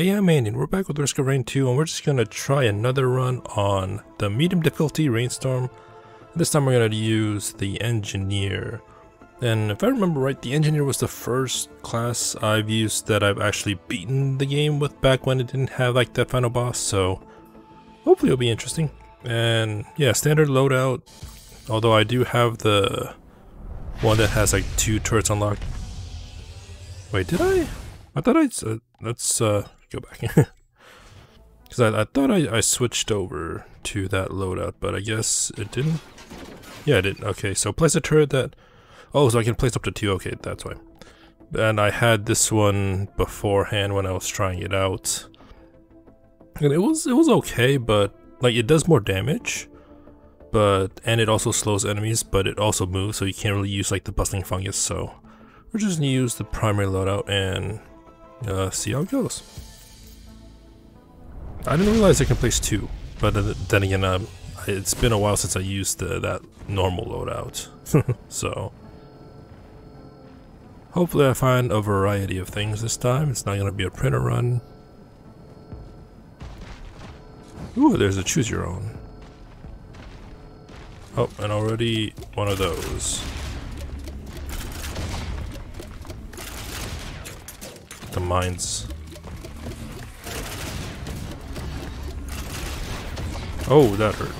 Hey, I'm Andy, and we're back with Risk of Rain 2, and we're just gonna try another run on the medium difficulty Rainstorm. This time we're gonna use the Engineer. And if I remember right, the Engineer was the first class I've used that I've actually beaten the game with back when it didn't have like that final boss, so hopefully it'll be interesting. And yeah, standard loadout, although I do have the one that has like two turrets unlocked. Wait, did I? I thought I, uh, let's uh, go back. Because I, I thought I, I switched over to that loadout, but I guess it didn't. Yeah, it didn't. Okay, so place a turret that... Oh, so I can place up to two. Okay, that's why. And I had this one beforehand when I was trying it out. And it was it was okay, but like it does more damage. But and it also slows enemies, but it also moves, so you can't really use like the bustling fungus, so we're just gonna use the primary loadout and uh, see how it goes. I didn't realize I can place two, but then again, um, it's been a while since I used the, that normal loadout, so hopefully I find a variety of things this time. It's not going to be a printer run. Ooh, there's a choose your own. Oh, and already one of those. The mines. Oh, that hurt.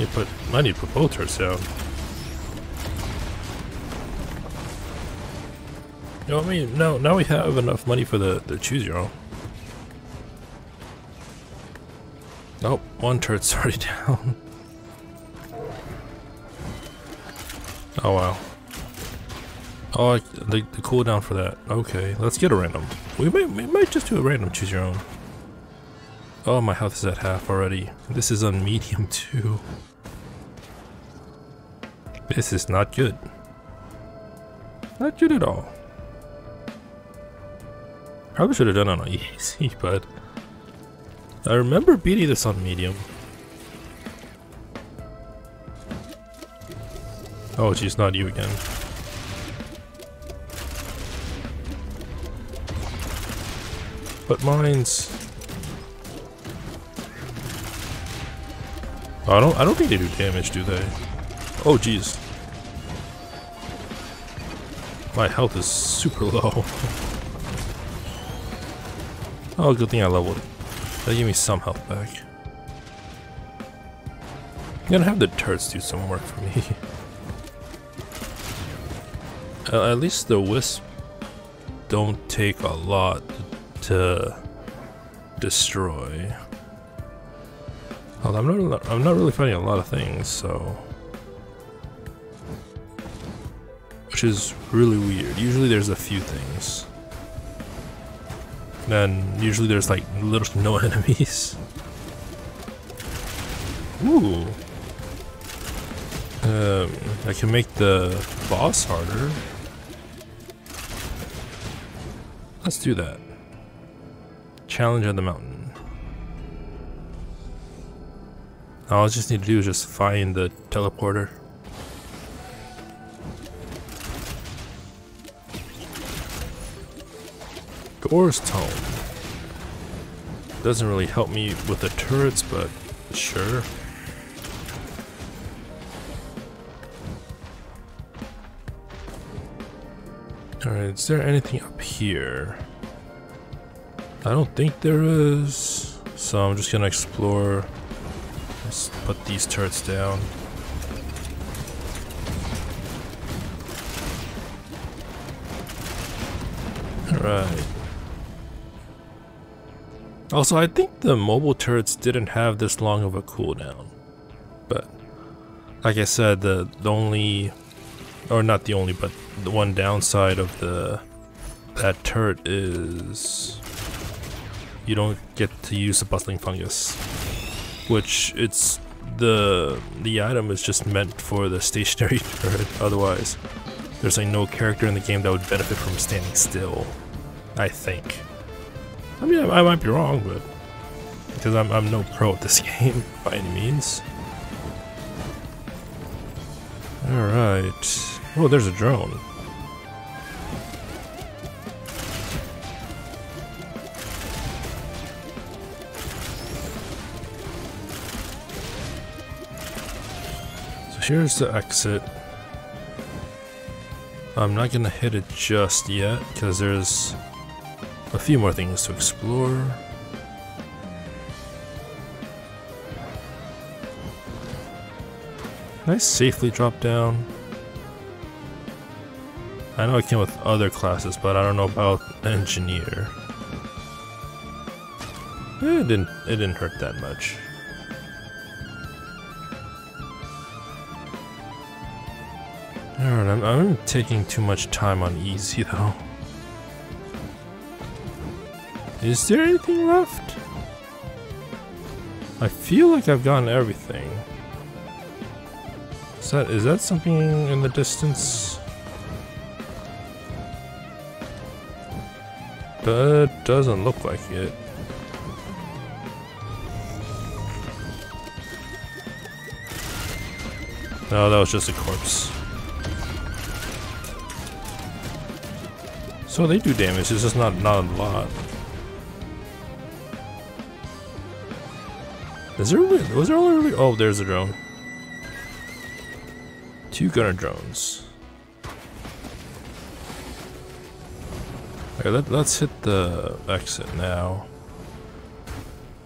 You put I need to put both turrets down. You know what I mean? No, now we have enough money for the, the choose your own. Nope, one turret's already down. Oh wow. Oh, the, the cooldown for that. Okay, let's get a random. We might, we might just do a random choose your own. Oh, my health is at half already. This is on medium too. This is not good. Not good at all. Probably should have done it on easy, but I remember beating this on medium. Oh, geez, not you again. But mines... I don't I don't think they do damage, do they? Oh jeez. My health is super low. oh, good thing I leveled. That gave me some health back. I'm gonna have the turrets do some work for me. uh, at least the wisp don't take a lot to destroy. Well, I'm not. I'm not really finding a lot of things, so which is really weird. Usually, there's a few things. Then usually there's like little no enemies. Ooh. Um, I can make the boss harder. Let's do that. Challenge on the mountain. All I just need to do is just find the teleporter. Ghor's Tome. Doesn't really help me with the turrets, but sure. Alright, is there anything up here? I don't think there is. So I'm just gonna explore. Let's put these turrets down. Alright. Also, I think the mobile turrets didn't have this long of a cooldown. But, like I said, the, the only, or not the only, but the one downside of the that turret is you don't get to use the bustling fungus, which it's the the item is just meant for the stationary turret. Otherwise, there's like no character in the game that would benefit from standing still. I think. I mean, I, I might be wrong, but because I'm I'm no pro at this game by any means. All right. Oh, there's a drone. Here's the exit. I'm not gonna hit it just yet because there's a few more things to explore. Can I safely drop down? I know I came with other classes, but I don't know about engineer. It didn't it didn't hurt that much. I'm, taking too much time on easy though. Is there anything left? I feel like I've gotten everything. Is that is that something in the distance? That doesn't look like it. No, that was just a corpse. So they do damage, it's just not, not a lot. Is there really, was there only oh there's a drone. Two gunner drones. Okay, let, let's hit the exit now.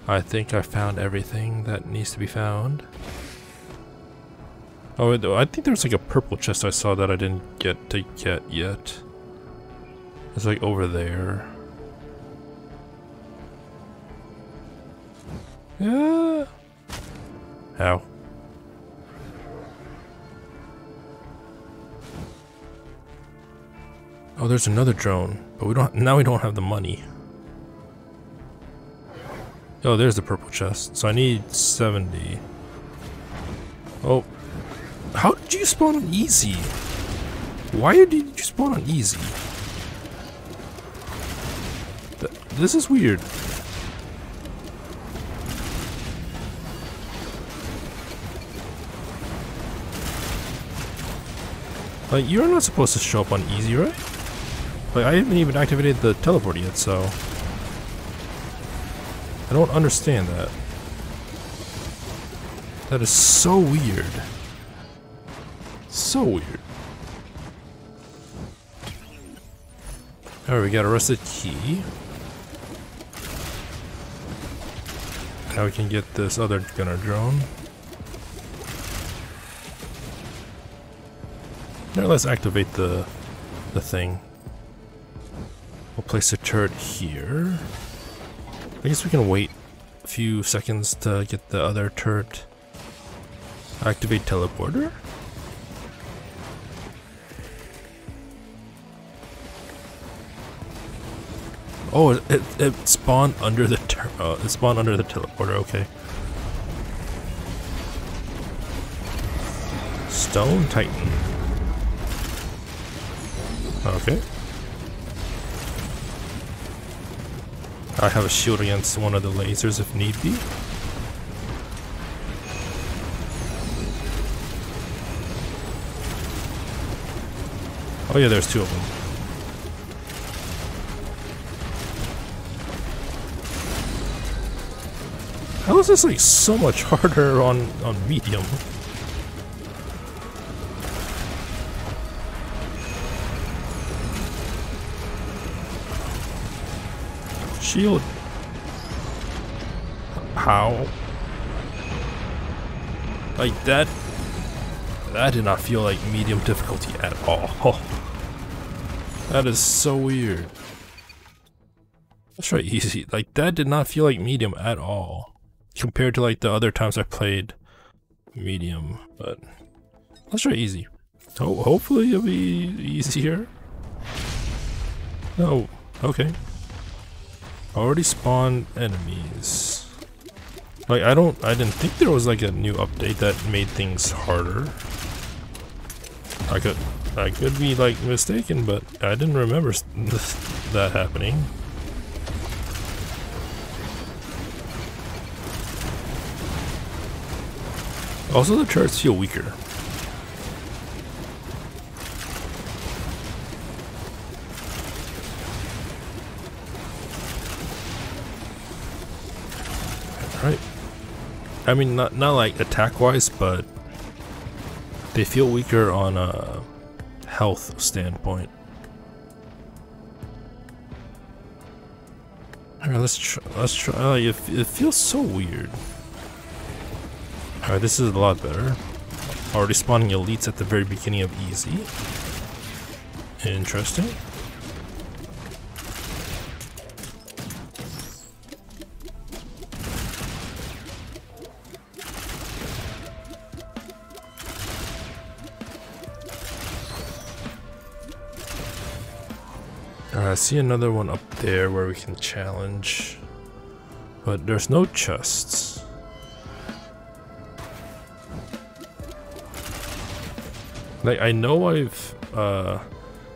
I think I found everything that needs to be found. Oh, I think there's like a purple chest I saw that I didn't get to get yet. It's like over there. Yeah. How? Oh, there's another drone, but we don't. Now we don't have the money. Oh, there's the purple chest. So I need 70. Oh. How did you spawn on easy? Why did you spawn on easy? This is weird. Like, you're not supposed to show up on easy, right? Like, I haven't even activated the teleport yet, so... I don't understand that. That is so weird. So weird. Alright, we got a rusted key. Now we can get this other gunner drone. Now let's activate the the thing. We'll place a turret here. I guess we can wait a few seconds to get the other turret. Activate teleporter? Oh, it, it, spawned under the uh, it spawned under the teleporter. Okay. Stone Titan. Okay. I have a shield against one of the lasers if need be. Oh yeah, there's two of them. How is this like so much harder on, on medium? Shield. How? Like that, that did not feel like medium difficulty at all. That is so weird. Let's try easy. Like that did not feel like medium at all compared to like the other times I played medium, but let's try easy. Oh, hopefully it'll be easier. No, okay. Already spawned enemies. Like I don't, I didn't think there was like a new update that made things harder. I could, I could be like mistaken, but I didn't remember that happening. Also, the turrets feel weaker. Right. I mean, not not like attack wise, but they feel weaker on a health standpoint. Alright, let's try. Let's try. Uh, it, it feels so weird. Alright, this is a lot better. Already spawning elites at the very beginning of easy. Interesting. I see another one up there where we can challenge. But there's no chests. Like, I know I've uh,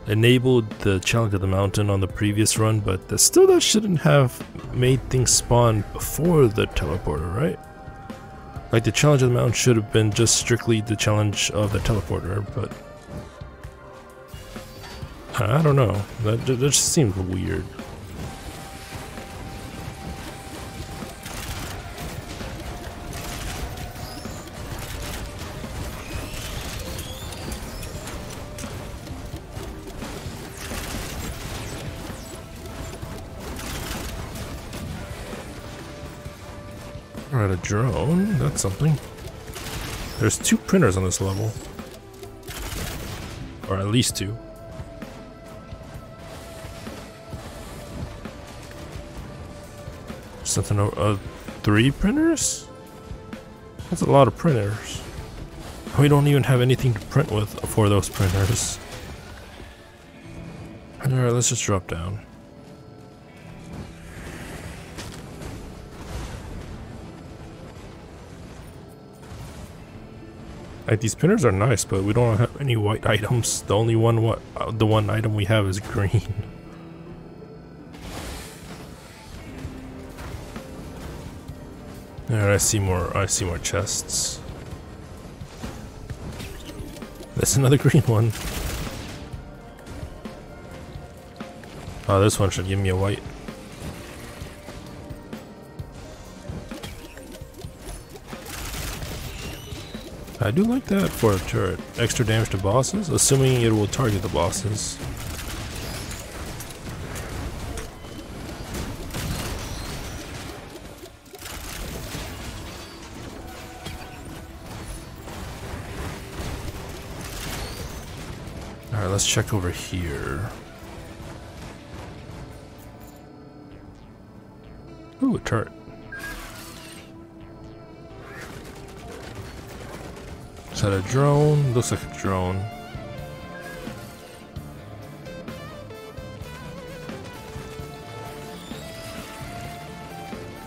enabled the challenge of the mountain on the previous run, but that still that shouldn't have made things spawn before the teleporter, right? Like, the challenge of the mountain should have been just strictly the challenge of the teleporter, but I don't know. That, that just seems weird. Alright, a drone. That's something. There's two printers on this level. Or at least two. Something uh, three printers? That's a lot of printers. We don't even have anything to print with for those printers. Alright, let's just drop down. Like these printers are nice, but we don't have any white items. The only one what uh, the one item we have is green. There, I see more. I see more chests. That's another green one. Oh, this one should give me a white. I do like that for a turret. Extra damage to bosses, assuming it will target the bosses. Alright, let's check over here. Ooh, a turret. Is that a drone? Looks like a drone.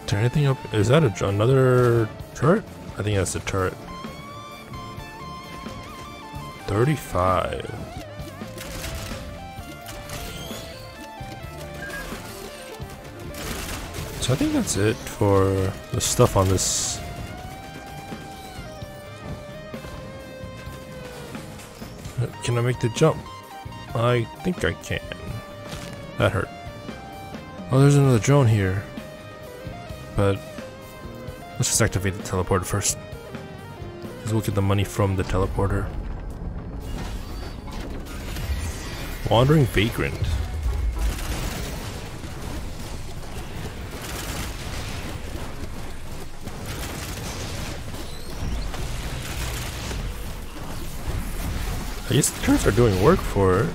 Is there anything up? Is that a, another turret? I think that's a turret. 35. So I think that's it for the stuff on this. Can I make the jump? I think I can. That hurt. Oh, there's another drone here. But let's just activate the teleporter first. Because we'll get the money from the teleporter. Wandering Vagrant. These turrets are doing work for it.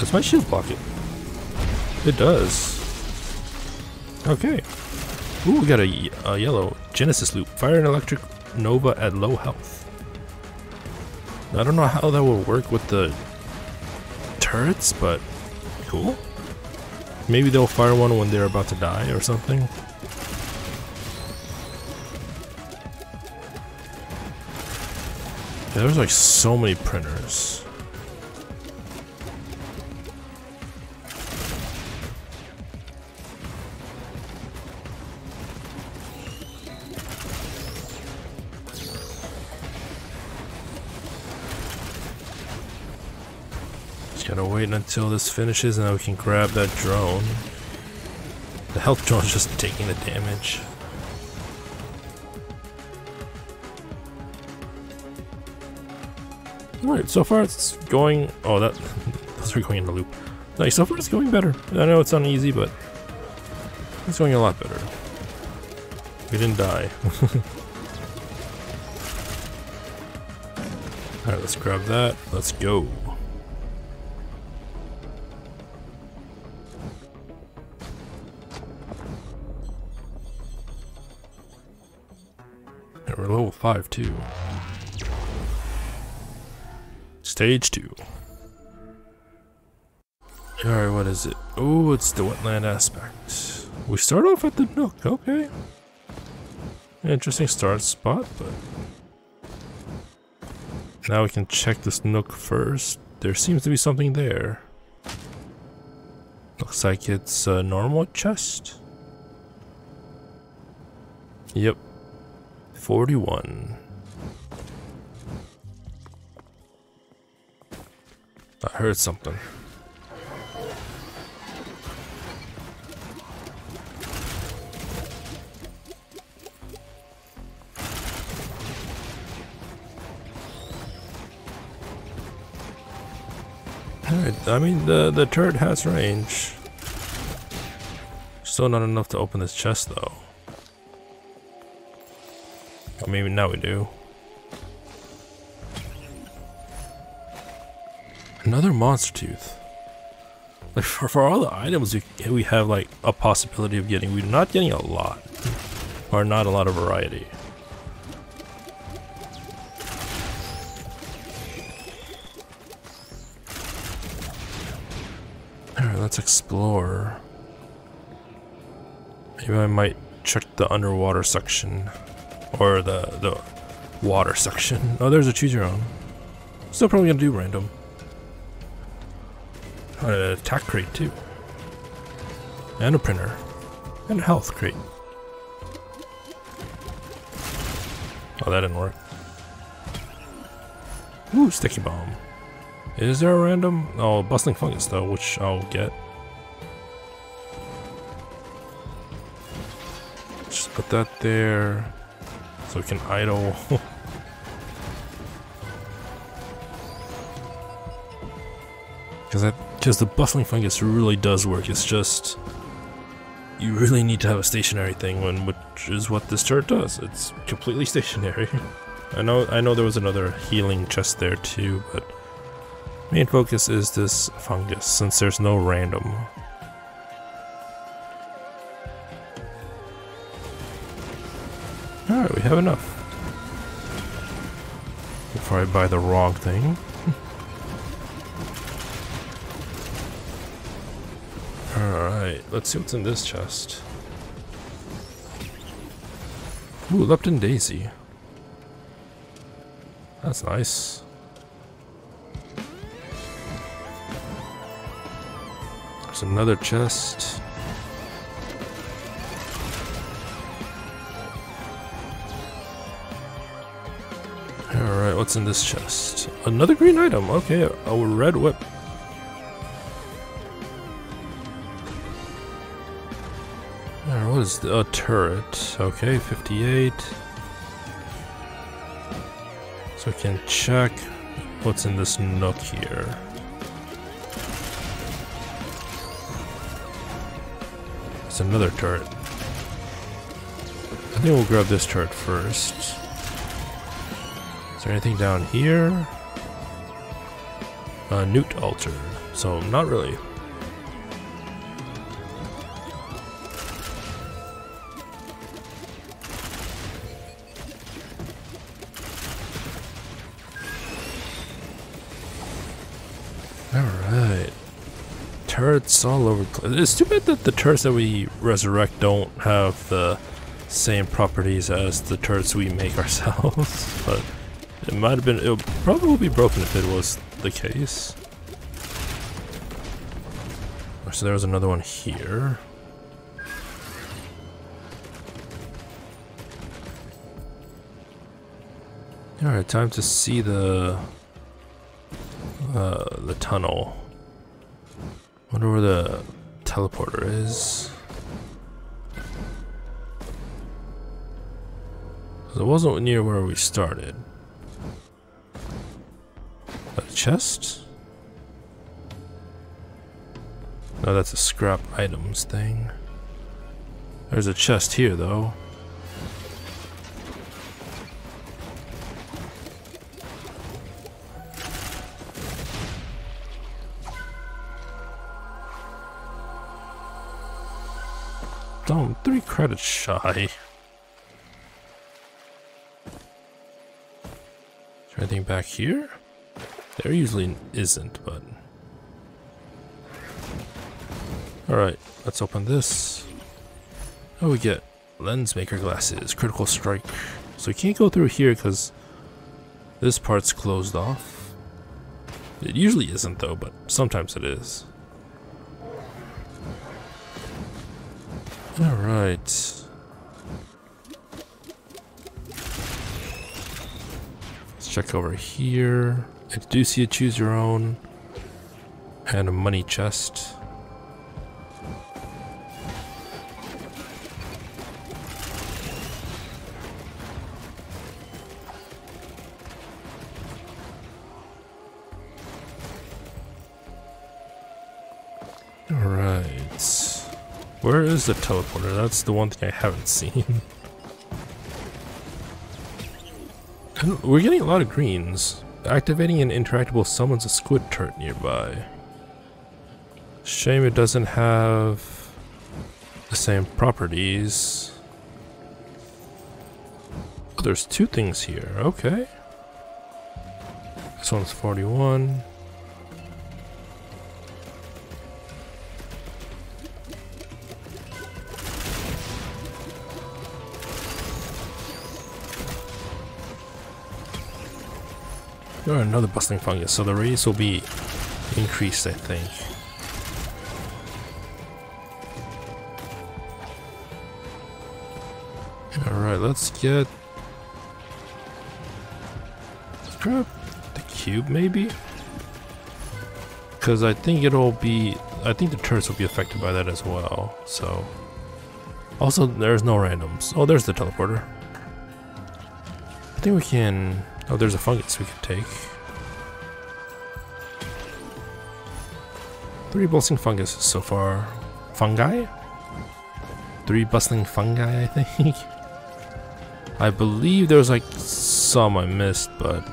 Does my shield block it? It does. Okay. Ooh, we got a, a yellow Genesis loop. Fire an electric Nova at low health. I don't know how that will work with the turrets, but cool. Maybe they'll fire one when they're about to die or something. Yeah, there's like so many printers. Just gotta wait until this finishes and then we can grab that drone. The health drone's just taking the damage. Alright, so far it's going... Oh, that... those are going in the loop. Nice, so far it's going better. I know it's uneasy, but... It's going a lot better. We didn't die. Alright, let's grab that. Let's go. We're level 5 too. Stage 2. Alright, what is it? Oh, it's the wetland aspect. We start off at the nook, okay. Interesting start spot, but... Now we can check this nook first. There seems to be something there. Looks like it's a normal chest. Yep. 41. I heard something. Alright, I mean the the turret has range. Still not enough to open this chest though. Or maybe now we do. Another monster tooth. Like for, for all the items we, we have like a possibility of getting, we're not getting a lot. Or not a lot of variety. Alright, let's explore. Maybe I might check the underwater section. Or the, the water section. Oh, there's a choose your own. Still probably gonna do random. An attack crate too. And a printer. And a health crate. Oh, that didn't work. Ooh, sticky bomb. Is there a random? Oh, bustling fungus though, which I'll get. Just put that there so we can idle. Because that because the bustling fungus really does work. It's just you really need to have a stationary thing when which is what this turret does. It's completely stationary. I know I know there was another healing chest there too, but main focus is this fungus since there's no random. Alright, we have enough. Before I buy the wrong thing. Alright, let's see what's in this chest. Ooh, Lepton Daisy. That's nice. There's another chest. Alright, what's in this chest? Another green item, okay, a red whip. Is a turret? Okay, 58. So we can check what's in this nook here. It's another turret. I think we'll grab this turret first. Is there anything down here? A newt altar. So not really. Turrets all over It's too bad that the turrets that we resurrect don't have the same properties as the turrets we make ourselves. but it might have been, it probably would be broken if it was the case. So there was another one here. Alright, time to see the uh, the tunnel. Wonder where the teleporter is. It wasn't near where we started. A chest? No, that's a scrap items thing. There's a chest here, though. Credits shy. Is there anything back here? There usually isn't, but... Alright, let's open this. Oh, we get lens maker glasses, critical strike. So we can't go through here because this part's closed off. It usually isn't though, but sometimes it is. Alright. Let's check over here. I do see a choose your own. And a money chest. Where is the teleporter? That's the one thing I haven't seen. we're getting a lot of greens. Activating an interactable summons a squid turret nearby. Shame it doesn't have the same properties. Oh, there's two things here. Okay. This one's 41. Another bustling fungus, so the raise will be increased, I think. Alright, let's get... Let's grab the cube, maybe? Because I think it'll be... I think the turrets will be affected by that as well, so... Also, there's no randoms. Oh, there's the teleporter. I think we can Oh, there's a fungus we could take. Three bustling funguses so far. Fungi? Three bustling fungi, I think. I believe there's like some I missed, but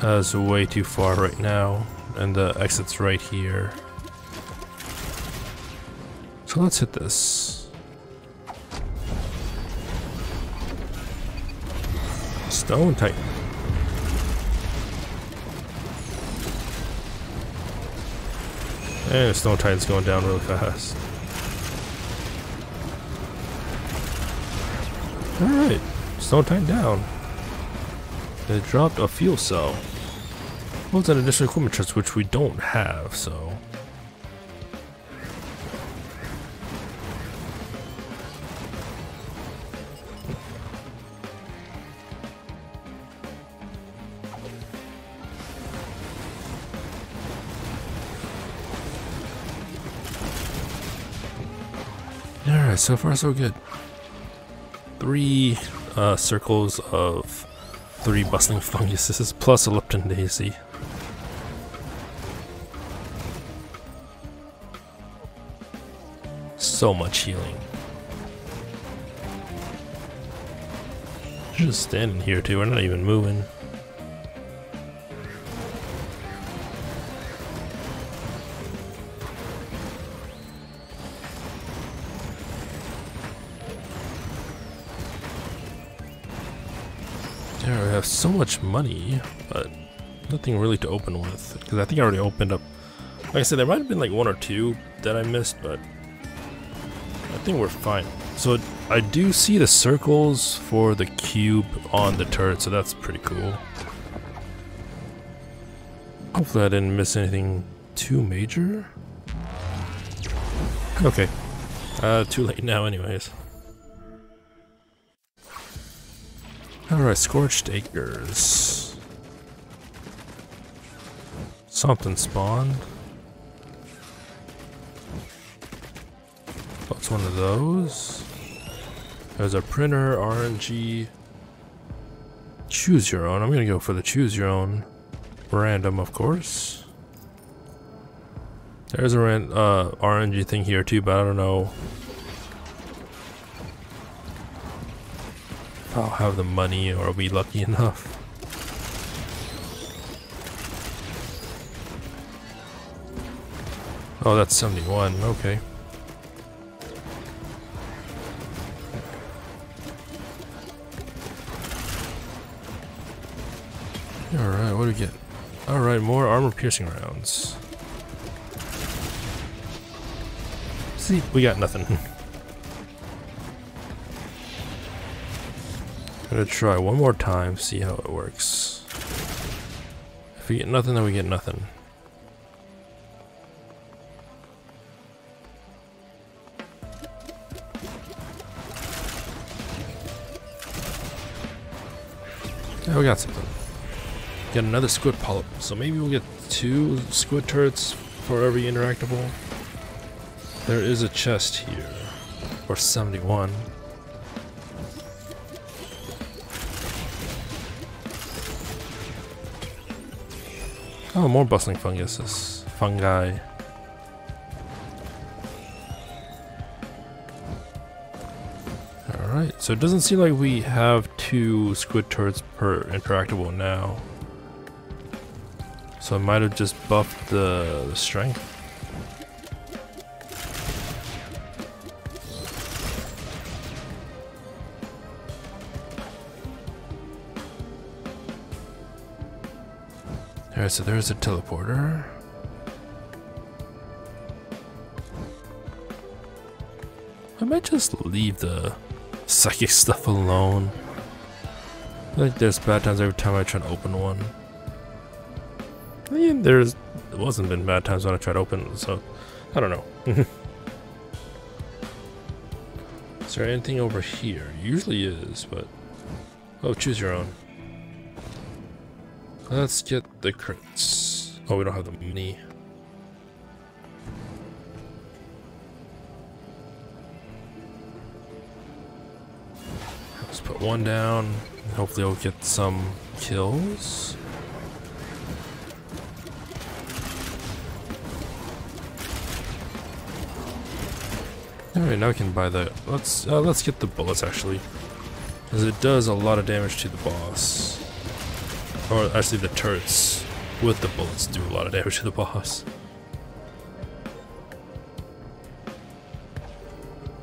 that's way too far right now. And the exit's right here. So let's hit this. Stone Titan. And Stone Titan's going down really fast. Alright, Stone Titan down. They dropped a fuel cell. Well, it's an additional equipment chest, which we don't have, so... Alright, so far so good. Three uh, circles of three bustling funguses plus a Lepton Daisy. So much healing. Just standing here too, we're not even moving. Have so much money, but nothing really to open with. Because I think I already opened up. Like I said, there might have been like one or two that I missed, but I think we're fine. So I do see the circles for the cube on the turret, so that's pretty cool. Hopefully I didn't miss anything too major. Okay. Uh, too late now anyways. Alright, Scorched Acres. Something spawned. What's one of those? There's a printer, RNG. Choose your own. I'm gonna go for the choose your own. Random, of course. There's a ran uh, RNG thing here too, but I don't know I'll have the money or be lucky enough. Oh, that's 71, okay. Alright, what do we get? Alright, more armor piercing rounds. See, we got nothing. Gonna try one more time, see how it works. If we get nothing, then we get nothing. Yeah, we got something. Got another squid polyp. So maybe we'll get two squid turrets for every interactable. There is a chest here. For 71. Oh, more bustling funguses. Fungi. Alright, so it doesn't seem like we have two squid turrets per interactable now. So I might have just buffed the, the strength. Alright, so there's a teleporter. I might just leave the psychic stuff alone. Think there's bad times every time I try to open one. I mean, there's it wasn't been bad times when I tried to open, so I don't know. is there anything over here? Usually is, but oh, choose your own. Let's get the crates. Oh, we don't have the money. Let's put one down. Hopefully I'll get some kills. Alright, now we can buy the... Let's, uh, let's get the bullets actually. Because it does a lot of damage to the boss. Or actually the turrets with the bullets do a lot of damage to the boss.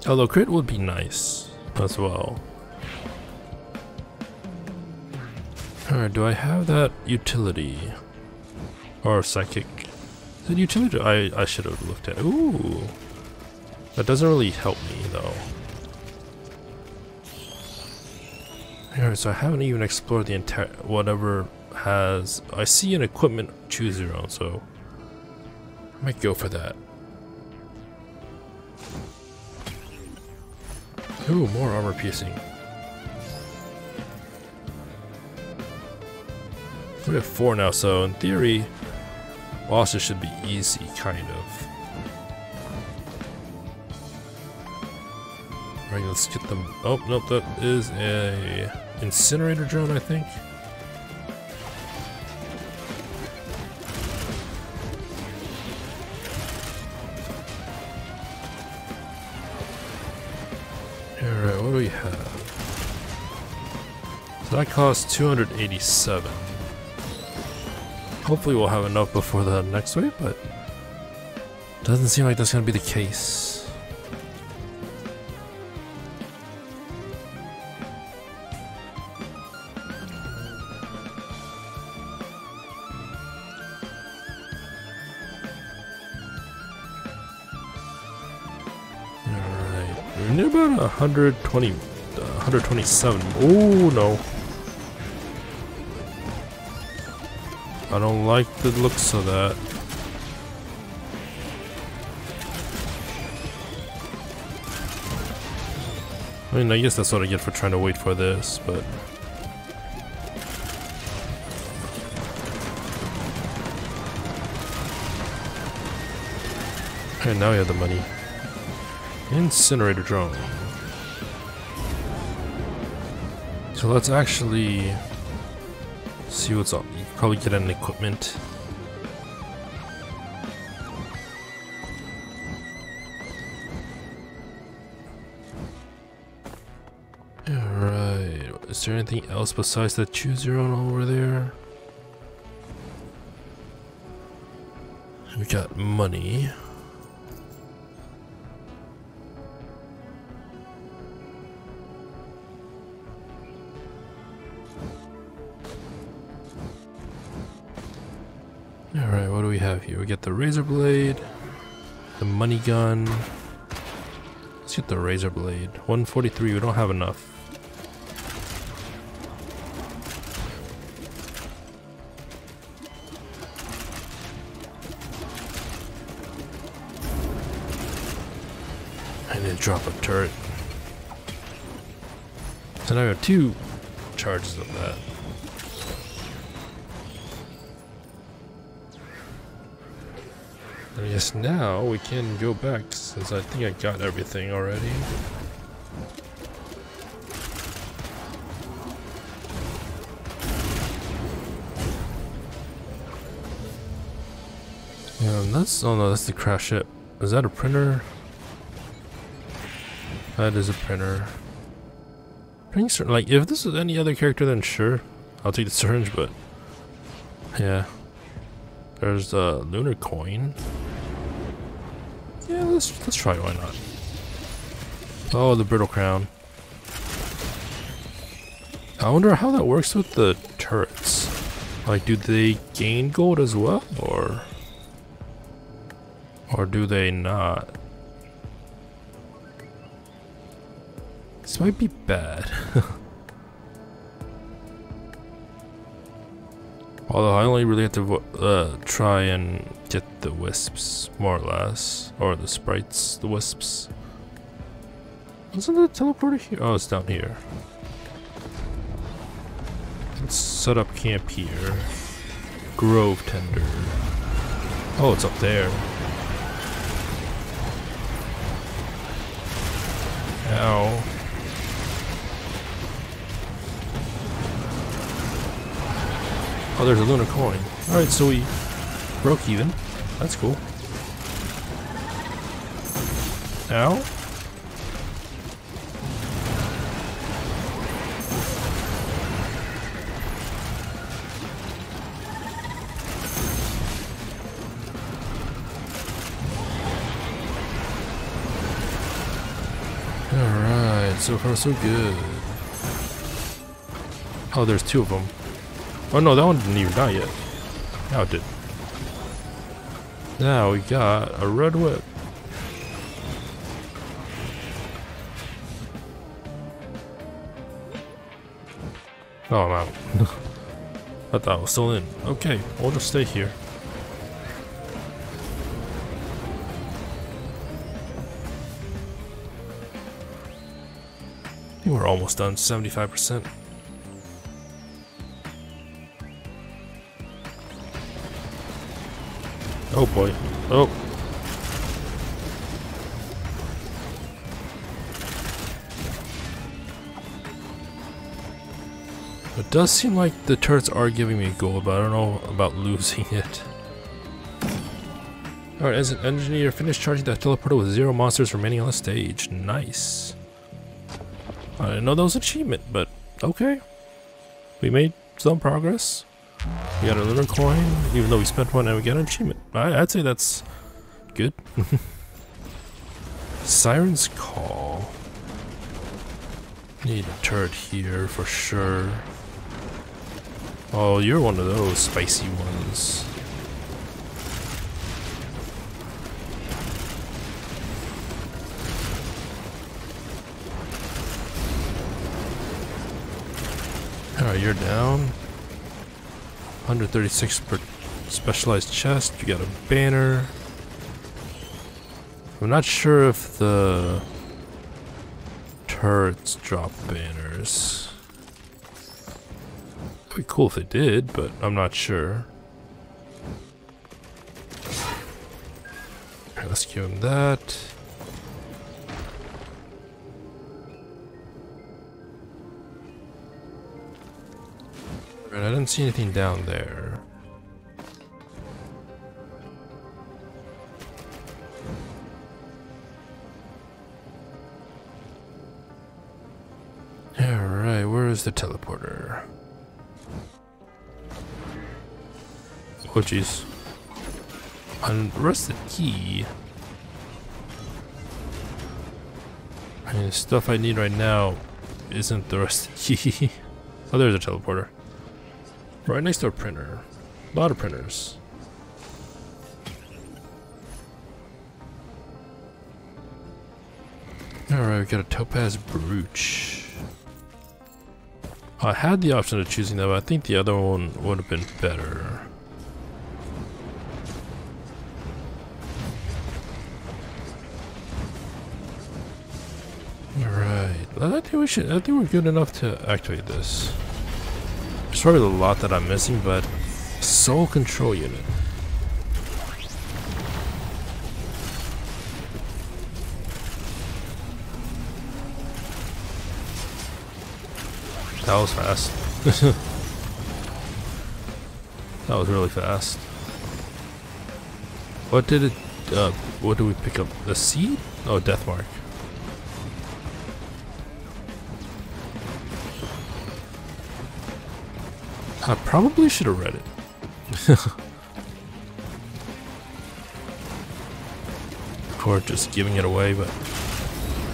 Although crit would be nice as well. Alright, do I have that utility? Or psychic? The utility I, I should have looked at. Ooh. That doesn't really help me though. Alright, so I haven't even explored the entire whatever has I see an equipment choose your own, so I might go for that. Ooh, more armor piercing. We have four now, so in theory, bosses should be easy, kind of. Alright, let's get them. Oh, nope, that is a incinerator drone, I think. Alright, what do we have? So that costs 287. Hopefully we'll have enough before the next wave, but doesn't seem like that's gonna be the case. 120, uh, 127. Oh no. I don't like the looks of that. I mean, I guess that's what I get for trying to wait for this, but... Okay, now we have the money. Incinerator drone. So let's actually See what's up. You probably get an equipment. Alright, is there anything else besides the choose your own over there? We got money. Have here? We get the razor blade, the money gun. Let's get the razor blade. 143, we don't have enough. I need to drop a turret. So now I got two charges of that. Guess now we can go back since I think I got everything already. Yeah, that's oh no, that's the crash ship. Is that a printer? That is a printer. Printing like if this is any other character, then sure, I'll take the syringe. But yeah, there's a lunar coin. Yeah, let's let's try. Why not? Oh, the brittle crown. I wonder how that works with the turrets. Like, do they gain gold as well, or or do they not? This might be bad. Although I only really have to uh, try and get the wisps, more or less. Or the sprites, the wisps. Isn't the teleporter here? Oh, it's down here. Let's set up camp here. Grovetender. Oh, it's up there. Ow. Oh, there's a lunar coin. Alright, so we broke even. That's cool. Ow. Alright, so far so good. Oh, there's two of them. Oh no, that one didn't even die yet. Now it did. Now we got a red whip. Oh, I'm out. I thought I was still in. Okay, I'll just stay here. We're almost done, 75%. Oh boy. Oh. It does seem like the turrets are giving me gold, but I don't know about losing it. Alright, as an engineer, finish charging that teleporter with zero monsters remaining on the stage. Nice. I didn't know that was achievement, but okay. We made some progress. We got a lunar coin, even though we spent one and we got an achievement. I, would say that's good. Siren's Call. Need a turret here for sure. Oh, you're one of those spicy ones. Alright, you're down. 136 per specialized chest. You got a banner. I'm not sure if the turrets drop banners. It'd be cool if they did, but I'm not sure. Let's give him that. Didn't see anything down there. Alright, where is the teleporter? Oh jeez. Encrusted key. I mean, the stuff I need right now isn't the rusted key. oh, there's a teleporter. Right next to a printer. A lot of printers. Alright, we got a topaz brooch. I had the option of choosing that, but I think the other one would have been better. Alright, I think we should, I think we're good enough to activate this. There's probably a lot that I'm missing, but Soul Control Unit. That was fast. that was really fast. What did it, uh, what did we pick up? The seed? Oh, death I probably should have read it. or just giving it away, but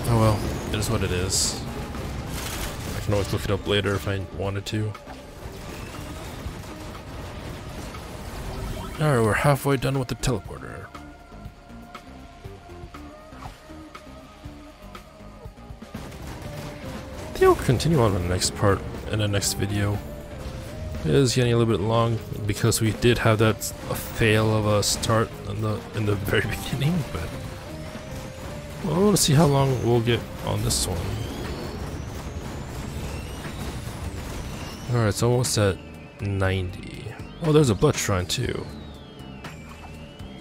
oh well, it is what it is. I can always look it up later if I wanted to. Alright, we're halfway done with the teleporter. I think I'll continue on the next part in the next video. Is getting a little bit long because we did have that fail of a start in the in the very beginning, but well, we'll see how long we'll get on this one. Alright, it's almost at 90. Oh, there's a blood shrine too.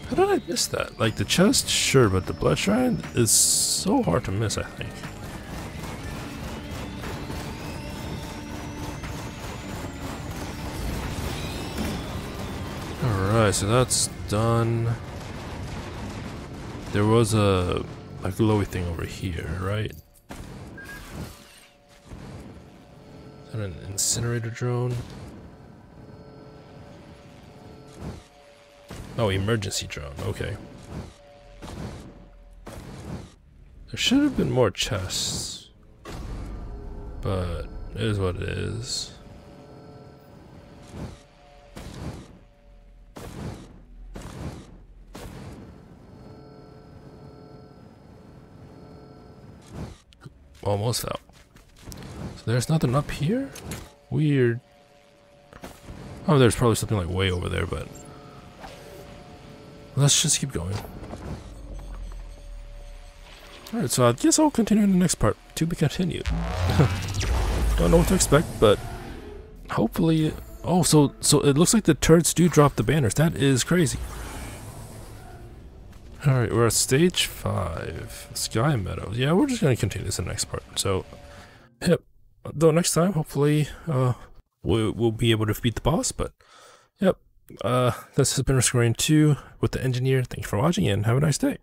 How did I miss that? Like the chest, sure, but the blood shrine is so hard to miss, I think. Alright, so that's done. There was a, a glowy thing over here, right? Is that an incinerator drone? Oh, emergency drone, okay. There should have been more chests. But it is what it is. Almost out. So there's nothing up here? Weird. Oh, there's probably something like way over there, but... Let's just keep going. Alright, so I guess I'll continue in the next part. To be continued. Don't know what to expect, but... Hopefully... Oh, so, so it looks like the turrets do drop the banners. That is crazy. Alright, we're at stage 5. Sky Meadows. Yeah, we're just going to continue this in the next part. So, yep. Though next time, hopefully, uh, we'll, we'll be able to beat the boss, but, yep. Uh, this has been Risk 2 with the Engineer. Thank you for watching, and have a nice day.